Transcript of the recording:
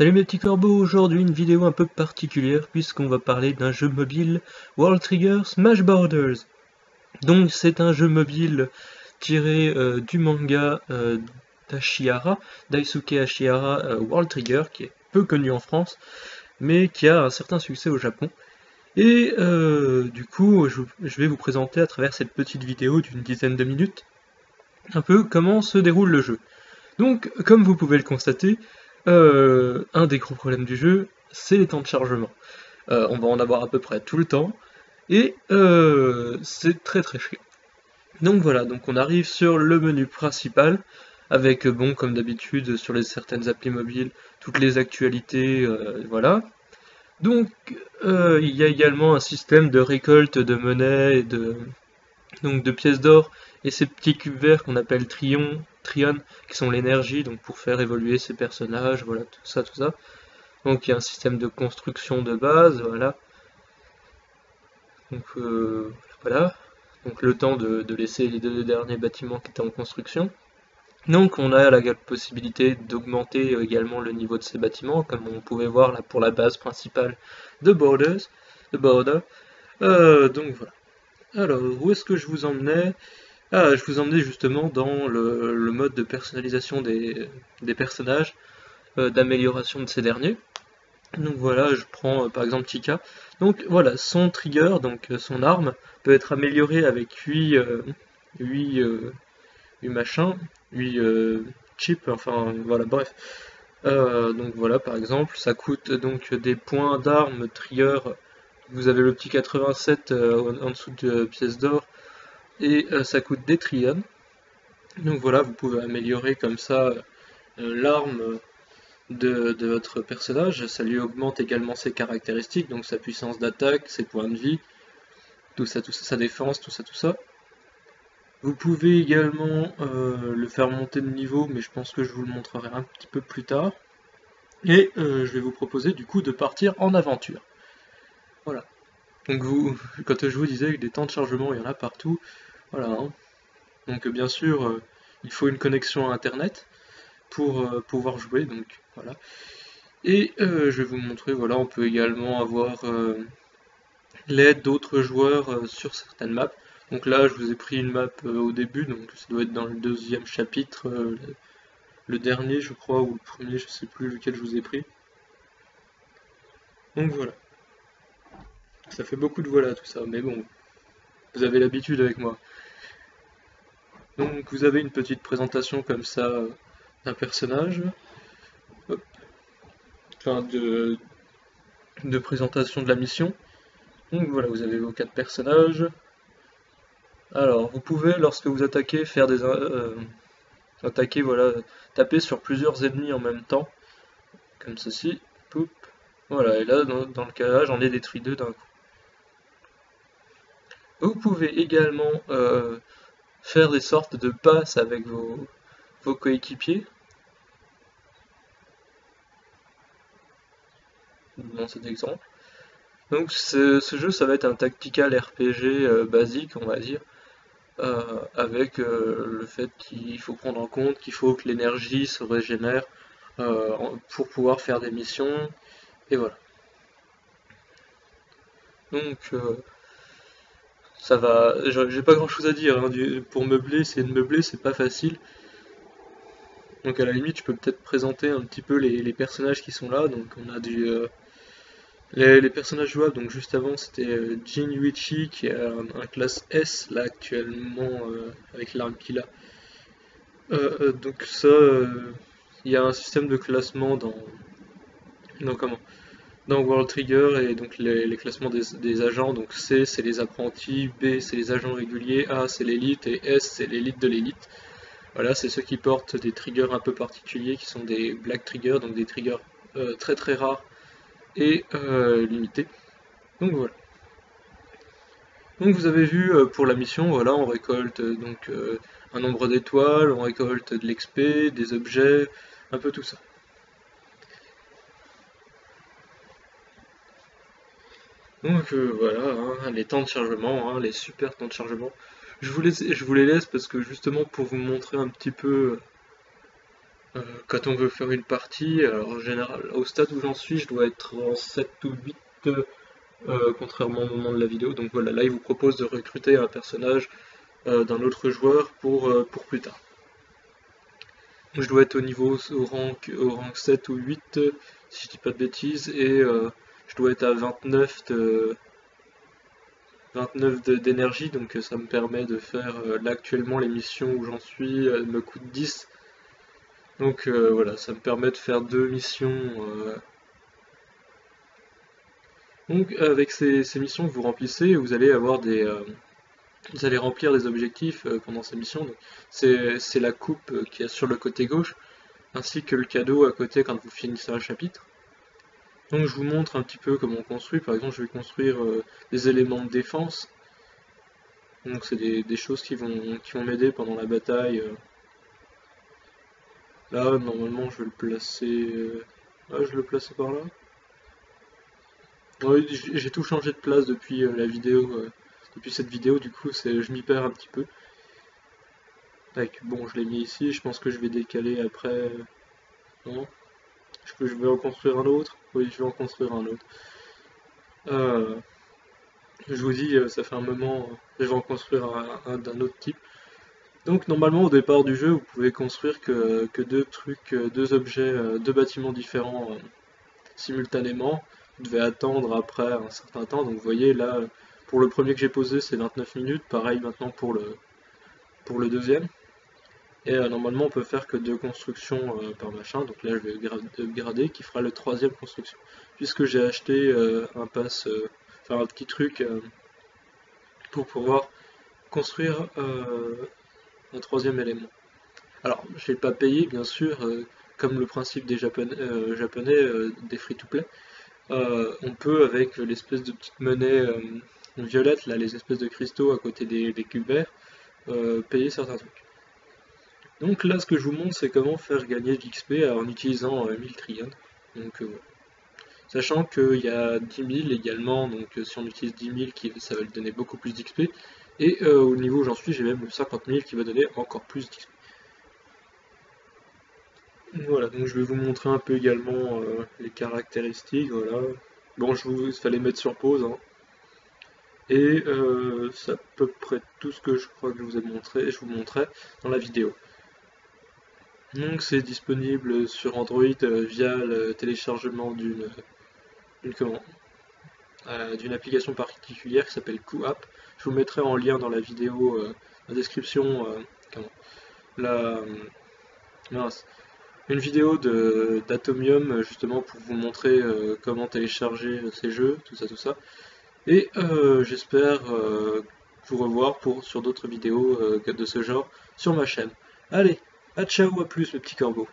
Salut mes petits corbeaux, aujourd'hui une vidéo un peu particulière puisqu'on va parler d'un jeu mobile World Trigger Smash Borders. Donc c'est un jeu mobile tiré euh, du manga euh, d'Ashihara, Daisuke Ashihara euh, World Trigger, qui est peu connu en France, mais qui a un certain succès au Japon. Et du coup, je, vais vous présenter à travers cette petite vidéo d'une dizaine de minutes un peu comment se déroule le jeu. Donc, comme vous pouvez le constater, euh, un des gros problèmes du jeu, c'est les temps de chargement. Euh, on va en avoir à peu près tout le temps, et euh, c'est très très chiant. Donc voilà, donc on arrive sur le menu principal, avec, bon, comme d'habitude, sur les certaines applis mobiles, toutes les actualités, voilà. Donc, il y a également un système de récolte de monnaie et de, donc de pièces d'or, et ces petits cubes verts qu'on appelle trion, trion, qui sont l'énergie, donc pour faire évoluer ces personnages, voilà, tout ça, tout ça. Donc il y a un système de construction de base, voilà. Donc euh, voilà. Donc le temps de, laisser les deux derniers bâtiments qui étaient en construction. Donc on a la possibilité d'augmenter également le niveau de ces bâtiments, comme on pouvait voir là pour la base principale de Borders, de Border. Euh, donc voilà. Alors, où est-ce que je vous emmenais? Ah, je vous emmenais justement dans le, mode de personnalisation des, personnages, euh, d'amélioration de ces derniers. Donc voilà, je prends euh, par exemple Tika. Donc voilà, son trigger, donc euh, son arme, peut être améliorée avec 8, 8, 8 machins, 8 chips, enfin voilà, bref. donc voilà, par exemple, ça coûte donc des points d'arme trigger. Vous avez le petit 87 en dessous de pièces d'or et euh, ça coûte des trions. Donc voilà, vous pouvez améliorer comme ça euh, l'arme de, votre personnage. Ça lui augmente également ses caractéristiques, donc sa puissance d'attaque, ses points de vie, tout ça, tout ça, sa défense, tout ça, tout ça. Vous pouvez également euh, le faire monter de niveau, mais je pense que je vous le montrerai un petit peu plus tard. Et je vais vous proposer du coup de partir en aventure. Donc vous, quand je vous disais que des temps de chargement, il y en a partout, voilà. Hein. Donc bien sûr, euh, il faut une connexion à Internet pour euh, pouvoir jouer. Donc voilà. Et euh, je vais vous montrer, voilà, on peut également avoir l'aide d'autres joueurs sur certaines maps. Donc là, je vous ai pris une map au début, donc ça doit être dans le deuxième chapitre, le dernier, je crois, ou le premier, je sais plus lequel je vous ai pris. Donc voilà. Ça fait beaucoup de voilà tout ça, mais bon, vous avez l'habitude avec moi. Donc vous avez une petite présentation comme ça d'un personnage. Enfin de, présentation de la mission. Donc voilà, vous avez vos quatre personnages. Alors, vous pouvez, lorsque vous attaquez, faire des... Euh, attaquer, voilà, taper sur plusieurs ennemis en même temps. Comme ceci. Voilà, et là, dans, le cas j'en ai détruit deux d'un coup. Vous pouvez également euh, faire des sortes de passes avec vos, coéquipiers. Dans cet exemple. Donc ce, jeu, ça va être un tactical RPG euh, basique, on va dire, euh, avec le fait qu'il faut prendre en compte qu'il faut que l'énergie se régénère pour pouvoir faire des missions, et voilà. Donc ça va. J'ai pas grand chose à dire. Hein, pour meubler, c'est de meubler, c'est pas facile. Donc à la limite, je peux peut-être présenter un petit peu les, personnages qui sont là. Donc on a du. Euh, les, personnages jouables, donc juste avant c'était euh, Jin Yuichi qui est un, classe S là actuellement euh, avec l'arme qu'il a. donc ça, il y a un système de classement dans, dans comment? Dans World Trigger et donc les, classements des, agents. Donc C c'est les apprentis, B c'est les agents réguliers, A c'est l'élite et S c'est l'élite de l'élite. Voilà, c'est ceux qui portent des triggers un peu particuliers qui sont des black triggers, donc des triggers euh, très très rares et euh, limités. Donc voilà. Donc vous avez vu euh, pour la mission, voilà, on récolte donc un nombre d'étoiles, on récolte de l'XP, des objets, un peu tout ça. Donc euh, voilà, hein, les temps de chargement, hein, les super temps de chargement. Je vous, les, je vous les laisse parce que justement pour vous montrer un petit peu quand on veut faire une partie, alors en général, au stade où j'en suis, je dois être en 7 ou 8, contrairement au moment de la vidéo. Donc voilà, là il vous propose de recruter un personnage d'un autre joueur pour, plus tard. Je dois être au niveau au rang, au rang 7 ou 8, si je dis pas de bêtises, et je dois être à 29 de, 29 d'énergie, donc euh, ça me permet de faire, euh, là actuellement les missions où j'en suis elles me coûtent 10. Donc euh, voilà, ça me permet de faire deux missions. Donc avec ces, missions que vous remplissez, vous allez avoir des... vous allez remplir des objectifs pendant ces missions. C'est la coupe qui est sur le côté gauche, ainsi que le cadeau à côté quand vous finissez un chapitre. Donc je vous montre un petit peu comment on construit. Par exemple, je vais construire euh, des éléments de défense. Donc c'est des, choses qui vont, qui vont m'aider pendant la bataille. Euh. Là, normalement, je vais le placer... Euh, ah, je le placer par là j'ai tout changé de place depuis la vidéo, depuis cette vidéo, du coup, je m'y perds un petit peu. bon, je l'ai mis ici, je pense que je vais décaler après... Non je vais en construire un autre Oui, je vais en construire un autre. Euh, je vous dis, euh, ça fait un moment, je vais en construire un, d'un autre type. Donc normalement au départ du jeu, vous pouvez construire que, deux trucs, euh, deux objets, deux bâtiments différents simultanément. Vous devez attendre après un certain temps. Donc vous voyez là, pour le premier que j'ai posé, c'est 29 minutes. Pareil maintenant pour le, pour le deuxième. Et euh, normalement on peut faire que deux constructions euh, par machin, donc là je vais upgrader qui fera la troisième construction. Puisque j'ai acheté euh, un pass, enfin un petit truc pour pouvoir construire un troisième élément. Alors je l'ai pas payé bien sûr, comme le principe des japonais, des free-to-play. on peut avec l'espèce de petite monnaie violette, là les espèces de cristaux à côté des cubes verts, payer certains trucs. Donc là, ce que je vous montre, c'est comment faire gagner de l'XP en utilisant 1000 euh, trillions. Donc, euh, Sachant qu'il y a 10 000 également, donc euh, si on utilise 10 000, ça va lui donner beaucoup plus d'XP. Et au niveau où j'en suis, j'ai même 50 000 qui va donner encore plus d'XP. Voilà, donc je vais vous montrer un peu également les caractéristiques, voilà. Bon, je vous, fallait mettre sur pause, hein. Et c'est à peu près tout ce que je crois que je vous ai montré, je vous montrais dans la vidéo. Donc c'est disponible sur Android euh, via le téléchargement d'une euh, d'une application particulière qui s'appelle QApp. Je vous mettrai en lien dans la vidéo, euh, la description, la, une vidéo d'Atomium justement pour vous montrer comment télécharger ces jeux, tout ça, tout ça. Et j'espère vous revoir pour, sur d'autres vidéos de ce genre sur ma chaîne. Allez, ciao, à plus, mes petits corbeaux.